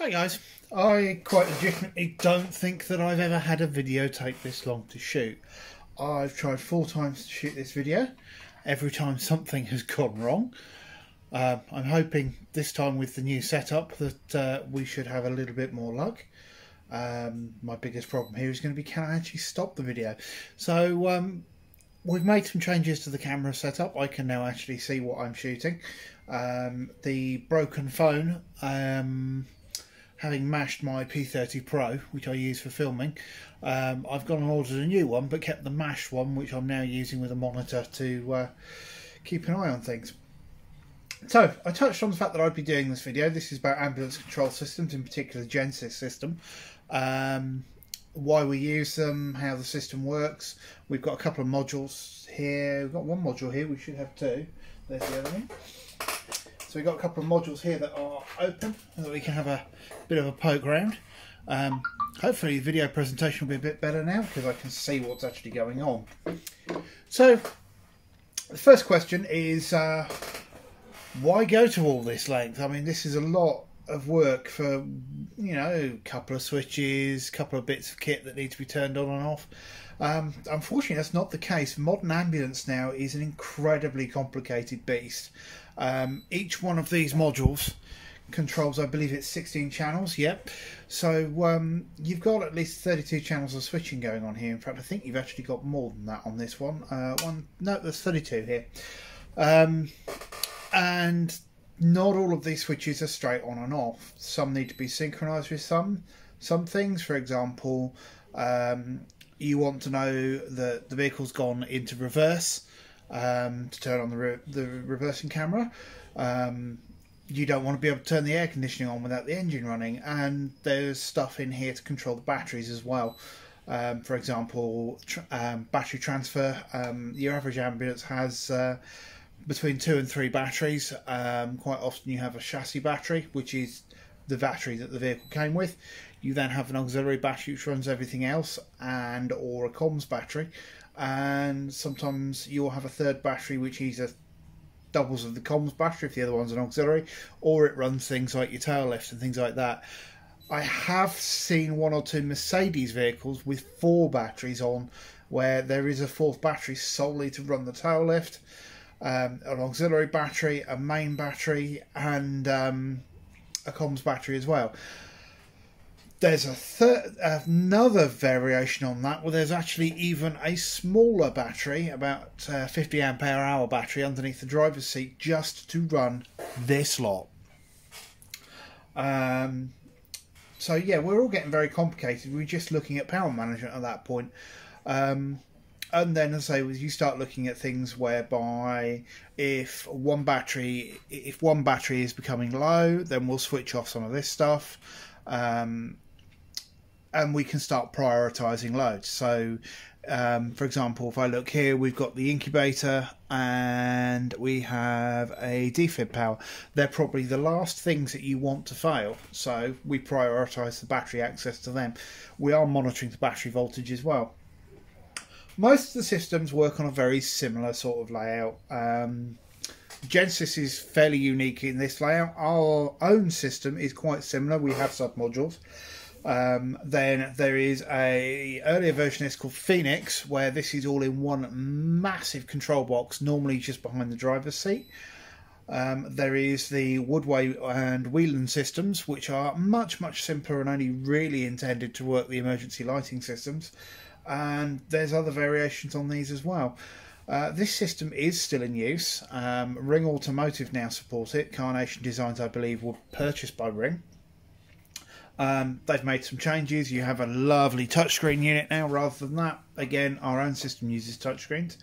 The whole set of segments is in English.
Hi guys, I quite legitimately don't think that I've ever had a video take this long to shoot. I've tried four times to shoot this video. Every time something has gone wrong. Uh, I'm hoping this time with the new setup that uh, we should have a little bit more luck. Um, my biggest problem here is going to be can I actually stop the video? So um, we've made some changes to the camera setup. I can now actually see what I'm shooting. Um, the broken phone um, having mashed my P30 Pro, which I use for filming, um, I've gone and ordered a new one, but kept the mashed one, which I'm now using with a monitor to uh, keep an eye on things. So, I touched on the fact that I'd be doing this video. This is about ambulance control systems, in particular Genisys system. Um, why we use them, how the system works. We've got a couple of modules here. We've got one module here, we should have two. There's the other one. So we've got a couple of modules here that are open so that we can have a bit of a poke around. Um, hopefully the video presentation will be a bit better now because I can see what's actually going on. So the first question is uh, why go to all this length? I mean this is a lot of work for you know a couple of switches, a couple of bits of kit that need to be turned on and off. Um, unfortunately, that's not the case. Modern ambulance now is an incredibly complicated beast. Um, each one of these modules controls, I believe it's 16 channels. Yep. So um, you've got at least 32 channels of switching going on here. In fact, I think you've actually got more than that on this one. Uh, one, no, there's 32 here. Um, and not all of these switches are straight on and off. Some need to be synchronized with some some things. For example, um, you want to know that the vehicle's gone into reverse um, to turn on the re- the reversing camera. Um, you don't want to be able to turn the air conditioning on without the engine running, and there's stuff in here to control the batteries as well. Um, for example, tr- um, battery transfer. Um, your average ambulance has uh, between two and three batteries. Um, quite often you have a chassis battery, which is the battery that the vehicle came with. You then have an auxiliary battery which runs everything else, and or a comms battery. And sometimes you'll have a third battery which either doubles of the comms battery if the other one's an auxiliary, or it runs things like your tail lift and things like that. I have seen one or two Mercedes vehicles with four batteries on, where there is a fourth battery solely to run the tail lift um, an auxiliary battery, a main battery, and um, a comms battery as well. There's a another variation on that where there's actually even a smaller battery, about uh, 50 ampere hour battery, underneath the driver's seat just to run this lot. Um, so yeah, we're all getting very complicated. We're just looking at power management at that point. Um, and then as I say, you start looking at things whereby if one battery if one battery is becoming low, then we'll switch off some of this stuff. Um, and we can start prioritizing loads. So, um, for example, if I look here, we've got the incubator and we have a defib power. They're probably the last things that you want to fail. So we prioritize the battery access to them. We are monitoring the battery voltage as well most of the systems work on a very similar sort of layout. Um, Genisys is fairly unique in this layout. Our own system is quite similar. We have submodules. Um, then there is a earlier version It's called Phoenix, where this is all in one massive control box, normally just behind the driver's seat. Um, there is the Woodway and Whelen systems, which are much much simpler and only really intended to work the emergency lighting systems and there's other variations on these as well. Uh, this system is still in use. Um, Ring Automotive now support it. Carnation Designs, I believe, were purchased by Ring. Um, they've made some changes. You have a lovely touchscreen unit now rather than that. Again, our own system uses touchscreens.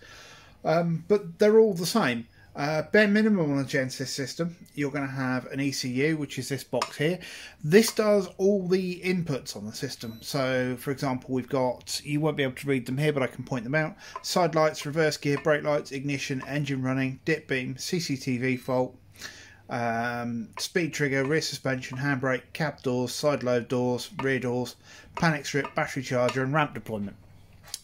Um, but they're all the same. Uh, bare minimum on a Genisys system, you're going to have an ECU, which is this box here. This does all the inputs on the system. So, for example, we've got, you won't be able to read them here, but I can point them out. Side lights, reverse gear, brake lights, ignition, engine running, dip beam, CCTV fault, um, speed trigger, rear suspension, handbrake, cab doors, side load doors, rear doors, panic strip, battery charger, and ramp deployment.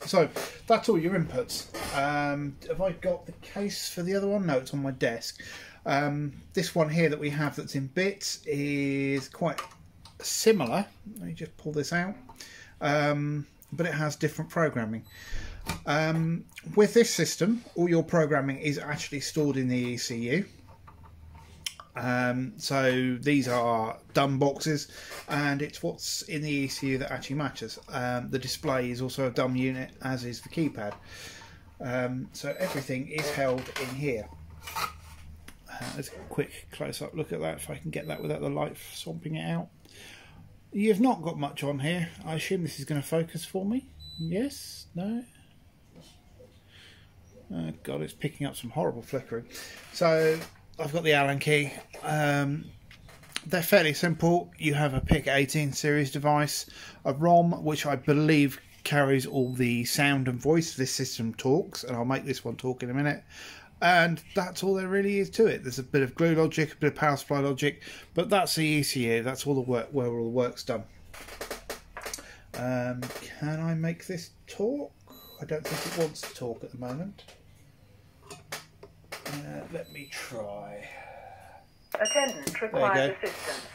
So that's all your inputs. Um, have I got the case for the other one? No, it's on my desk. Um, this one here that we have that's in bits is quite similar. Let me just pull this out. Um, but it has different programming. Um, with this system, all your programming is actually stored in the ECU. Um, so these are dumb boxes, and it's what's in the ECU that actually matters. Um, the display is also a dumb unit, as is the keypad. Um, so everything is held in here. Uh, let's a quick close-up look at that, if I can get that without the light swamping it out. You've not got much on here. I assume this is going to focus for me. Yes? No? Oh God, it's picking up some horrible flickering. So I've got the Allen key. Um, they're fairly simple. You have a PIC 18 series device, a ROM, which I believe carries all the sound and voice this system talks, and I'll make this one talk in a minute. And that's all there really is to it. There's a bit of glue logic, a bit of power supply logic, but that's the ECU. That's all the work where all the work's done. Um, can I make this talk? I don't think it wants to talk at the moment. Uh, let me try. Attendant requires assistance.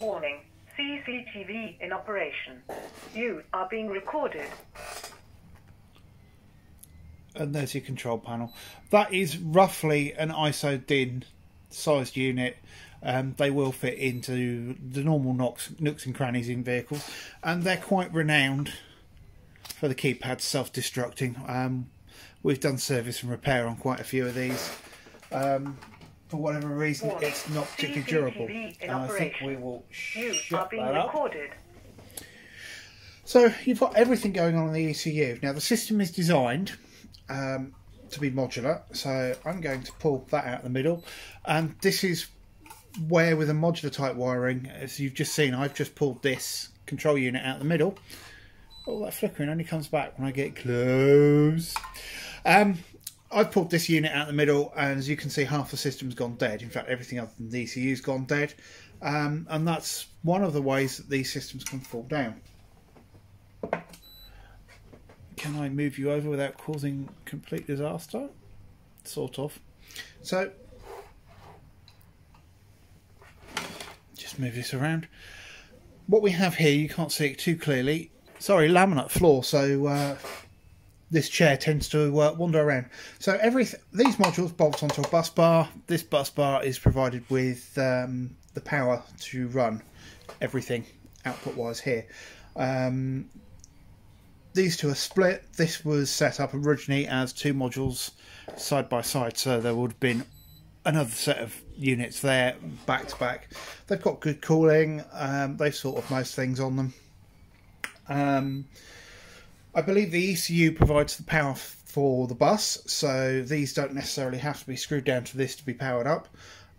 Warning. CCTV in operation. You are being recorded. And there's your control panel. That is roughly an ISO DIN sized unit. Um, they will fit into the normal nooks, nooks and crannies in vehicles, and they're quite renowned for the keypad self-destructing. Um, we've done service and repair on quite a few of these. Um, for whatever reason, it's not particularly durable. And I think we will shut that up. Recorded. So you've got everything going on in the ECU. Now the system is designed um, to be modular, so I'm going to pull that out of the middle. And this is where with a modular type wiring, as you've just seen, I've just pulled this control unit out of the middle. Oh, that flickering only comes back when I get close. Um, I've pulled this unit out the middle, and as you can see, half the system's gone dead. In fact, everything other than the ECU's gone dead. Um, and that's one of the ways that these systems can fall down. Can I move you over without causing complete disaster? Sort of. So, just move this around. What we have here, you can't see it too clearly. Sorry, laminate floor, so uh, this chair tends to uh, wander around. So every these modules bolt onto a bus bar. This bus bar is provided with um, the power to run everything output wise here. Um, these two are split. This was set up originally as two modules side by side, so there would have been another set of units there back to back. They've got good cooling. Um, they've sort of most things on them. I believe the ECU provides the power for the bus, so these don't necessarily have to be screwed down to this to be powered up.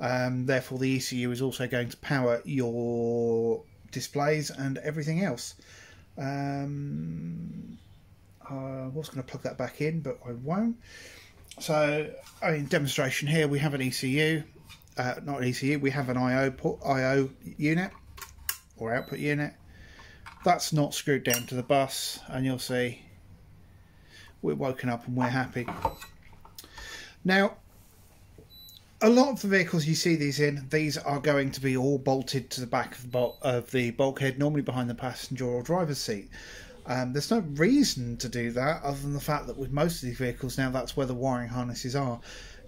Um, therefore, the ECU is also going to power your displays and everything else. Um, I was going to plug that back in, but I won't. So, I mean, demonstration here, we have an ECU, uh, not an ECU, we have an IO, put, IO unit or output unit that's not screwed down to the bus and you'll see we're woken up and we're happy. Now, a lot of the vehicles you see these in, these are going to be all bolted to the back of the, of the bulkhead, normally behind the passenger or driver's seat. Um, there's no reason to do that other than the fact that with most of these vehicles now that's where the wiring harnesses are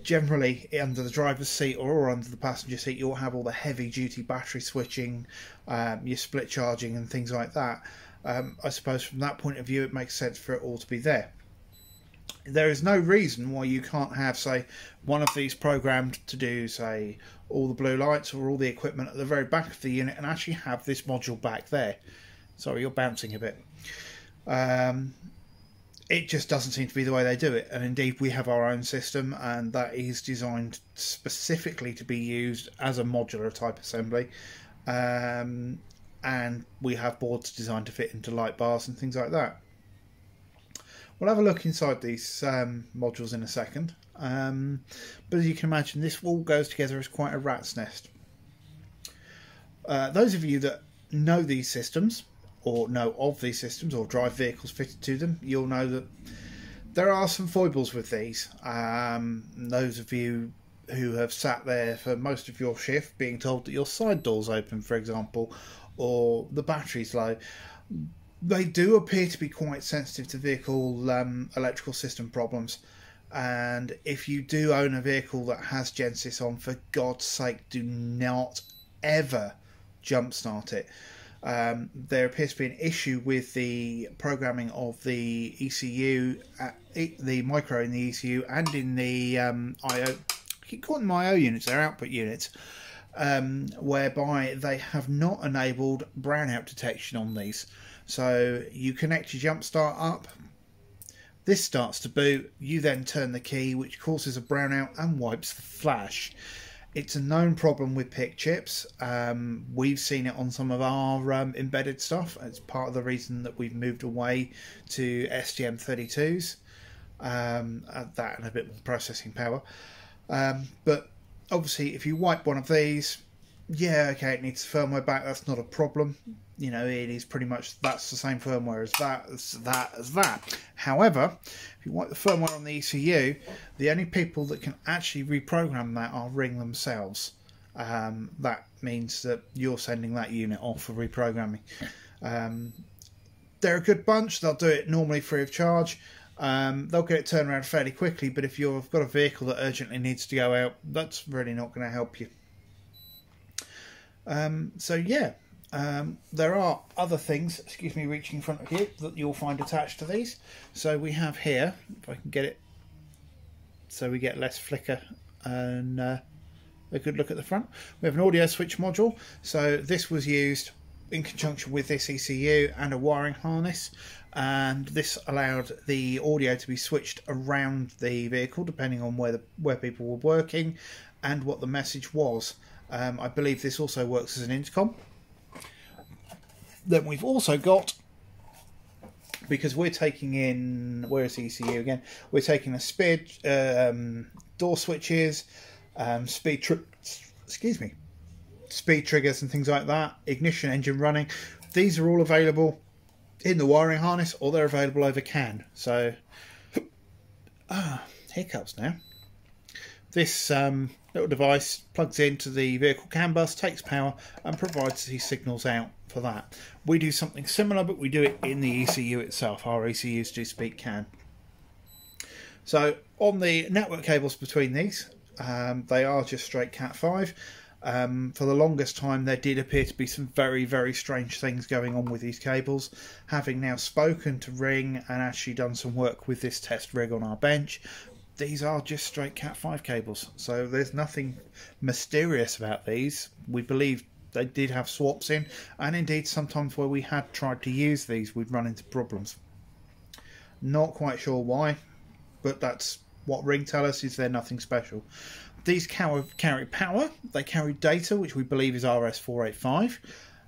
generally under the driver's seat or under the passenger seat you'll have all the heavy duty battery switching um, your split charging and things like that. Um, i suppose from that point of view it makes sense for it all to be there. There is no reason why you can't have say one of these programmed to do say all the blue lights or all the equipment at the very back of the unit and actually have this module back there. Sorry you're bouncing a bit. Um, it just doesn't seem to be the way they do it. And indeed, we have our own system, and that is designed specifically to be used as a modular type assembly. Um, and we have boards designed to fit into light bars and things like that. We'll have a look inside these um, modules in a second. Um, but as you can imagine, this all goes together as quite a rat's nest. Uh, those of you that know these systems or know of these systems or drive vehicles fitted to them, you'll know that there are some foibles with these. Um, those of you who have sat there for most of your shift being told that your side door's open, for example, or the battery's low. They do appear to be quite sensitive to vehicle um, electrical system problems. And if you do own a vehicle that has Genisys on, for God's sake, do not ever jumpstart it. Um, there appears to be an issue with the programming of the ECU, uh, the micro in the ECU, and in the um, IO. I keep calling them IO units, they're output units, um, whereby they have not enabled brownout detection on these. So you connect your jump start up, this starts to boot, you then turn the key, which causes a brownout and wipes the flash it's a known problem with PIC chips. Um, we've seen it on some of our um, embedded stuff. It's part of the reason that we've moved away to STM32s. Um, that and a bit more processing power. Um, but obviously, if you wipe one of these, yeah, okay, it needs firmware back. That's not a problem. You know, it is pretty much that's the same firmware as that, as that, as that. However, if you want the firmware on the ECU, the only people that can actually reprogram that are Ring themselves. Um, that means that you're sending that unit off for reprogramming. Um, they're a good bunch. They'll do it normally free of charge. Um, they'll get it turned around fairly quickly, but if you've got a vehicle that urgently needs to go out, that's really not going to help you. Um, so yeah, um, there are other things, excuse me, reaching in front of you that you'll find attached to these. So we have here, if I can get it, so we get less flicker and uh, a good look at the front. We have an audio switch module. So this was used in conjunction with this ECU and a wiring harness and this allowed the audio to be switched around the vehicle depending on where the where people were working and what the message was um, I believe this also works as an intercom. Then we've also got, because we're taking in, where's ECU again? We're taking the speed, um, door switches, um, speed, excuse me, speed triggers and things like that, ignition engine running. These are all available in the wiring harness or they're available over CAN. So, ah, hiccups now. This um, little device plugs into the vehicle CAN bus, takes power and provides these signals out for that. We do something similar but we do it in the ECU itself. Our ECUs do speak CAN. So on the network cables between these, um, they are just straight Cat5. Um, for the longest time, there did appear to be some very, very strange things going on with these cables. Having now spoken to Ring and actually done some work with this test rig on our bench, these are just straight Cat5 cables. So there's nothing mysterious about these. We believe they did have swaps in, and indeed sometimes where we had tried to use these, we'd run into problems. Not quite sure why, but that's what Ring tell us is they're nothing special. These carry power, they carry data, which we believe is RS485.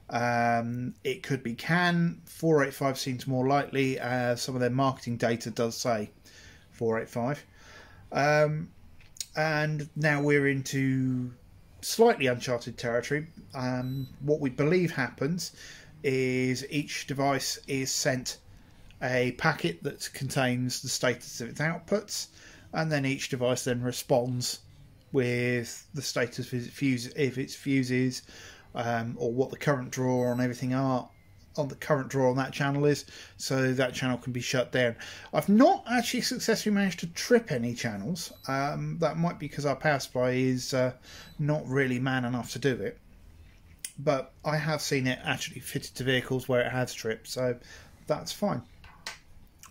Um, it could be CAN. 485 seems more likely, as some of their marketing data does say 485. Um, and now we're into slightly uncharted territory. Um, what we believe happens is each device is sent a packet that contains the status of its outputs, and then each device then responds with the status of its fuse, if its fuses, um, or what the current draw on everything are, on the current draw on that channel is, so that channel can be shut down. I've not actually successfully managed to trip any channels. Um, that might be because our power supply is uh, not really man enough to do it. But I have seen it actually fitted to vehicles where it has tripped, so that's fine.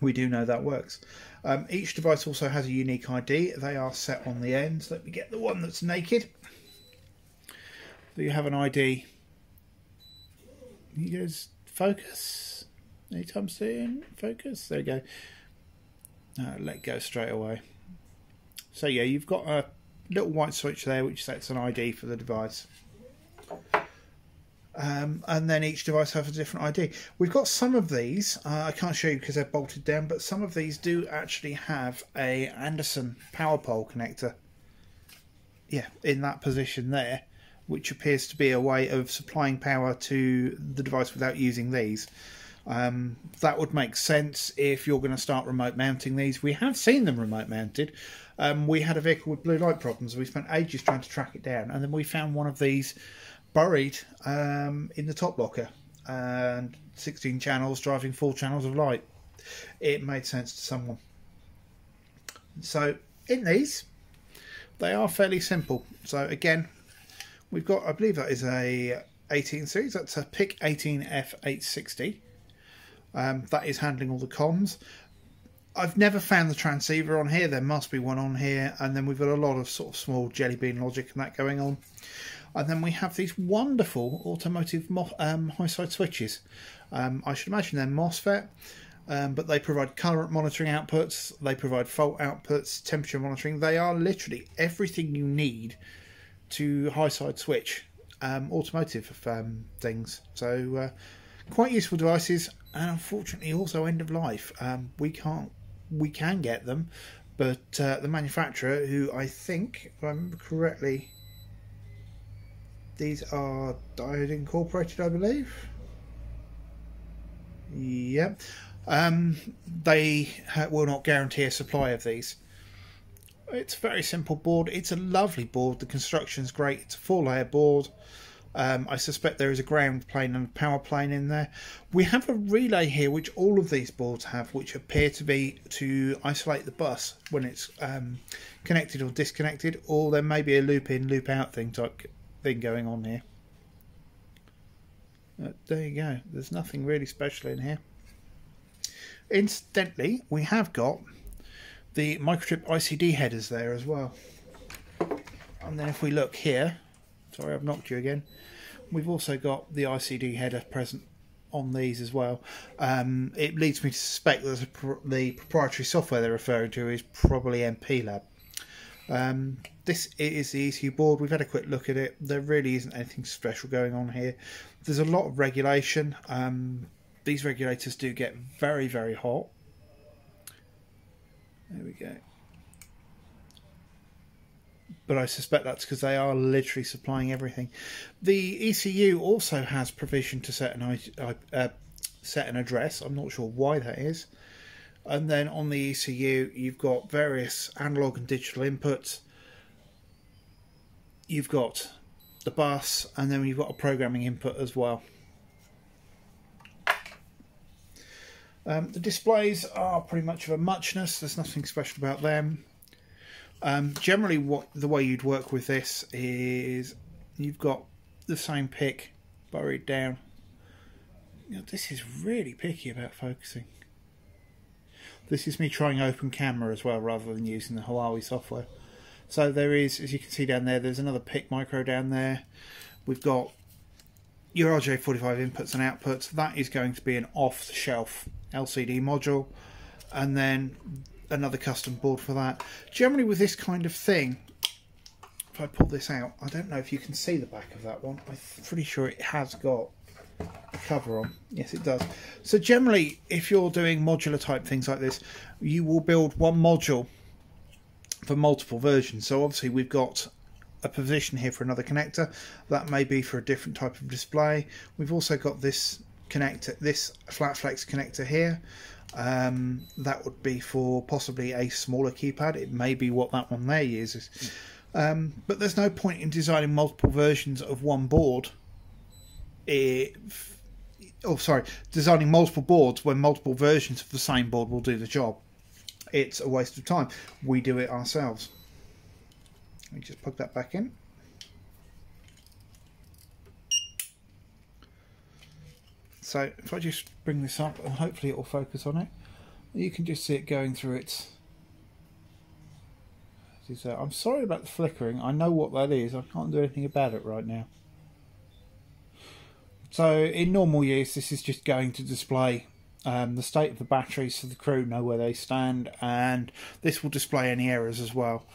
We do know that works. Um, each device also has a unique ID. They are set on the ends. Let me get the one that's naked. So you have an ID. You guys focus anytime soon. Focus. There we go. Uh, let go straight away. So yeah, you've got a little white switch there which sets an ID for the device. Um, and then each device has a different ID. We've got some of these, uh, I can't show you because they're bolted down, but some of these do actually have a Anderson power pole connector. Yeah, in that position there which appears to be a way of supplying power to the device without using these. Um, that would make sense if you're going to start remote mounting these. We have seen them remote mounted. Um, we had a vehicle with blue light problems. We spent ages trying to track it down, and then we found one of these buried um, in the top locker and 16 channels driving four channels of light. It made sense to someone. So in these, they are fairly simple. So again, we've got, I believe that is a 18 series. That's a PIC 18F860. Um, that is handling all the comms. I've never found the transceiver on here. There must be one on here. And then we've got a lot of sort of small jelly bean logic and that going on. And then we have these wonderful automotive um, high side switches. Um, I should imagine they're MOSFET, um, but they provide current monitoring outputs, they provide fault outputs, temperature monitoring. They are literally everything you need to high side switch um, automotive um, things. So, uh, quite useful devices, and unfortunately also end of life. Um, we can't, we can get them, but uh, the manufacturer, who I think, if I remember correctly, these are Diode Incorporated, I believe. Yep. Um, they will not guarantee a supply of these. It's a very simple board. It's a lovely board. The construction's great. It's a four-layer board. Um, I suspect there is a ground plane and a power plane in there. We have a relay here, which all of these boards have, which appear to be to isolate the bus when it's um, connected or disconnected, or there may be a loop in, loop out thing type thing going on here. Uh, there you go. There's nothing really special in here. Incidentally, we have got the microchip ICD headers there as well. And then if we look here, sorry I've knocked you again, we've also got the ICD header present on these as well. Um, it leads me to suspect that the proprietary software they're referring to is probably MPLAB. Um, this is the ECU board. We've had a quick look at it. There really isn't anything special going on here. There's a lot of regulation. Um, these regulators do get very, very hot. There we go. But I suspect that's because they are literally supplying everything. The ECU also has provision to set an uh, set an address. I'm not sure why that is. And then on the ECU, you've got various analog and digital inputs. You've got the bus, and then you've got a programming input as well. Um, the displays are pretty much of a muchness. There's nothing special about them. Um, generally, what the way you'd work with this is you've got the same PIC buried down. You know, this is really picky about focusing. This is me trying open camera as well rather than using the Huawei software. So there is, as you can see down there, there's another PIC micro down there. We've got your RJ45 inputs and outputs. That is going to be an off-the-shelf LCD module. And then another custom board for that. Generally with this kind of thing, if I pull this out, I don't know if you can see the back of that one. I'm pretty sure it has got a cover on. Yes, it does. So generally, if you're doing modular type things like this, you will build one module for multiple versions. So obviously we've got a position here for another connector. That may be for a different type of display. We've also got this connector, this flat flex connector here. Um, that would be for possibly a smaller keypad. It may be what that one there uses. Um, but there's no point in designing multiple versions of one board if oh sorry designing multiple boards when multiple versions of the same board will do the job it's a waste of time we do it ourselves let me just plug that back in so if I just bring this up and hopefully it will focus on it. You can just see it going through its I'm sorry about the flickering. I know what that is. I can't do anything about it right now. So in normal use, this is just going to display um, the state of the battery so the crew know where they stand and this will display any errors as well.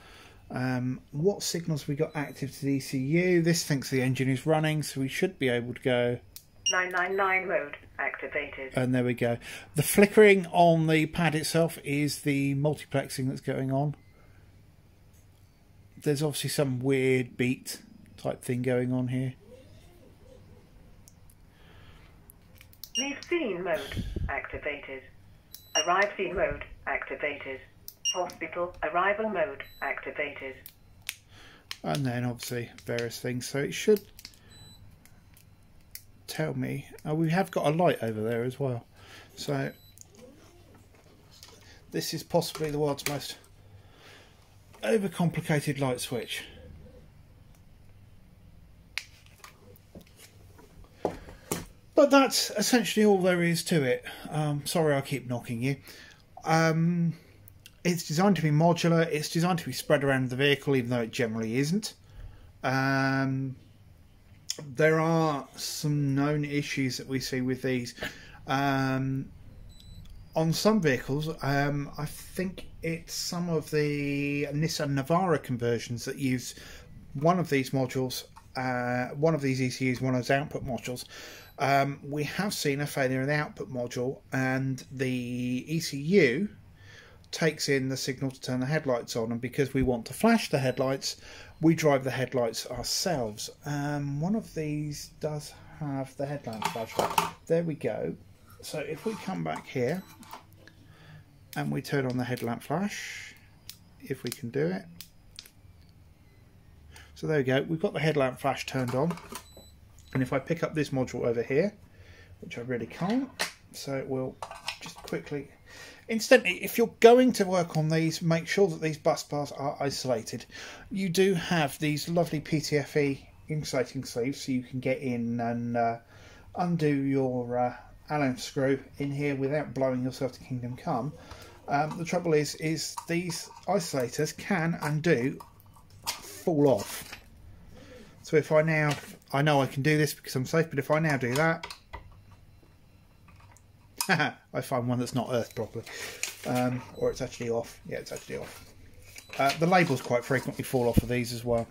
Um, what signals we got active to the ECU? This thinks the engine is running so we should be able to go 999 mode activated. And there we go. The flickering on the pad itself is the multiplexing that's going on. There's obviously some weird beat type thing going on here. Leave scene mode activated. Arrive scene mode activated. Hospital arrival mode activated. And then obviously various things. So it should tell me. Oh, we have got a light over there as well. So this is possibly the world's most overcomplicated light switch. But that's essentially all there is to it. Um, sorry, I keep knocking you. Um, it's designed to be modular. It's designed to be spread around the vehicle, even though it generally isn't. Um, there are some known issues that we see with these. Um, on some vehicles, um, I think it's some of the Nissan Navara conversions that use one of these modules, uh, one of these ECUs, one of those output modules. Um, we have seen a failure in the output module, and the ECU takes in the signal to turn the headlights on. And because we want to flash the headlights, we drive the headlights ourselves. Um, one of these does have the headlamp flash. There we go. So if we come back here and we turn on the headlamp flash, if we can do it. So there we go, we've got the headlamp flash turned on. And if I pick up this module over here, which I really can't, so it will just quickly Incidentally, if you're going to work on these, make sure that these bus bars are isolated. You do have these lovely PTFE insulating sleeves, so you can get in and uh, undo your uh, Allen screw in here without blowing yourself to kingdom come. Um, the trouble is, is these isolators can and do fall off. So if I now, I know I can do this because I'm safe, but if I now do that, I find one that's not earthed properly. Um, or it's actually off. Yeah, it's actually off. Uh, the labels quite frequently fall off of these as well.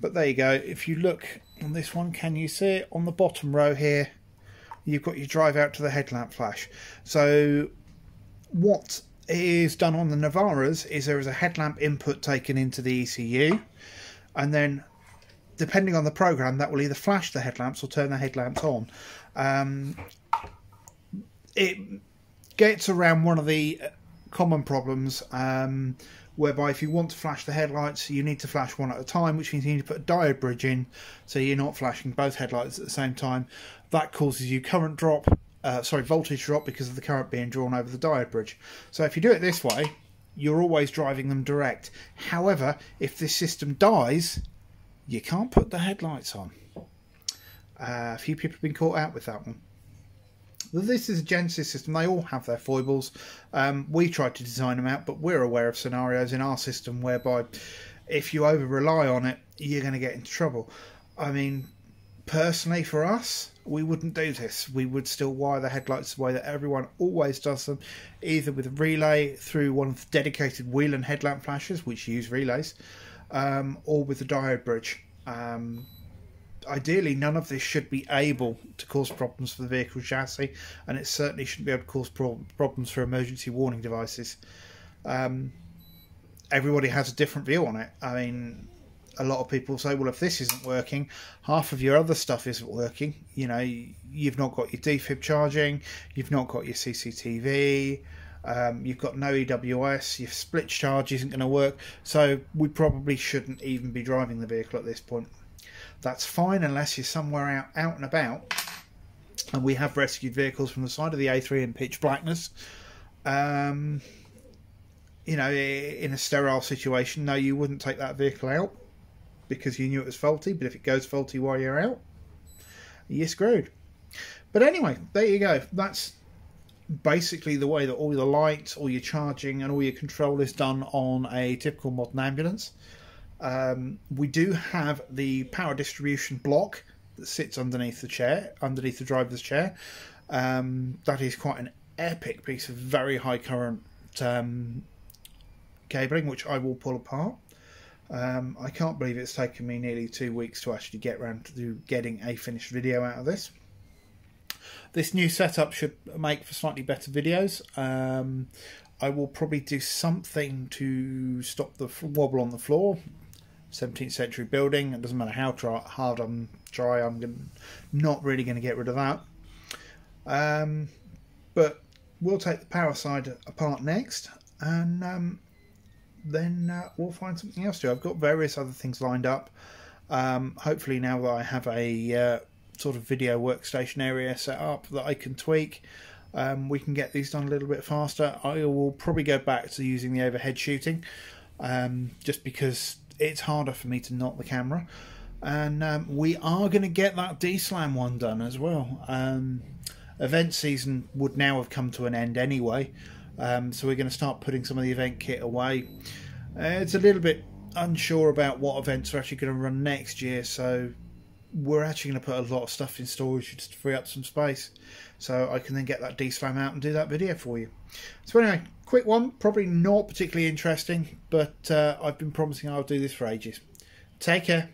But there you go. If you look on this one, can you see it? On the bottom row here, you've got your drive out to the headlamp flash. So what is done on the Navaras is there is a headlamp input taken into the ECU and then depending on the program that will either flash the headlamps or turn the headlamps on um, it gets around one of the common problems um, whereby if you want to flash the headlights you need to flash one at a time which means you need to put a diode bridge in so you're not flashing both headlights at the same time. That causes you current drop uh, sorry voltage drop because of the current being drawn over the diode bridge. So if you do it this way you're always driving them direct. However if this system dies you can't put the headlights on uh, a few people have been caught out with that one. This is a Genisys system. They all have their foibles. Um, we tried to design them out, but we're aware of scenarios in our system whereby if you over rely on it, you're going to get into trouble. I mean, personally, for us, we wouldn't do this. We would still wire the headlights the way that everyone always does them, either with a relay through one of the dedicated Whelen headlamp flashes, which use relays, um, or with the diode bridge. Um, ideally, none of this should be able to cause problems for the vehicle chassis, and it certainly shouldn't be able to cause pro- problems for emergency warning devices. Um, everybody has a different view on it. I mean, a lot of people say, well, if this isn't working, half of your other stuff isn't working. You know, you've not got your defib charging, you've not got your CCTV. Um, you've got no EWS, your split charge isn't going to work, so we probably shouldn't even be driving the vehicle at this point. That's fine unless you're somewhere out, out and about. And we have rescued vehicles from the side of the A3 in pitch blackness. Um, you know, in a sterile situation, no, you wouldn't take that vehicle out because you knew it was faulty. But if it goes faulty while you're out, you're screwed. But anyway, there you go. That's basically the way that all the lights, all your charging, and all your control is done on a typical modern ambulance. Um, we do have the power distribution block that sits underneath the chair, underneath the driver's chair. Um, that is quite an epic piece of very high current um, cabling, which I will pull apart. Um, I can't believe it's taken me nearly two weeks to actually get around to getting a finished video out of this. This new setup should make for slightly better videos. Um, I will probably do something to stop the wobble on the floor 17th century building. It doesn't matter how hard I'm dry, I'm gonna, not really going to get rid of that. Um, but we'll take the power side apart next, and um, then uh, we'll find something else to do. I've got various other things lined up. Um, hopefully, now that I have a uh, sort of video workstation area set up that I can tweak, um, we can get these done a little bit faster. I will probably go back to using the overhead shooting um, just because it's harder for me to knock the camera. And um, we are going to get that D-Slam one done as well. Um, event season would now have come to an end anyway, um, so we're going to start putting some of the event kit away. Uh, it's a little bit unsure about what events are actually going to run next year, so we're actually going to put a lot of stuff in storage just to free up some space so I can then get that D-Slam out and do that video for you. So anyway, quick one, probably not particularly interesting, but uh, I've been promising I'll do this for ages. Take care.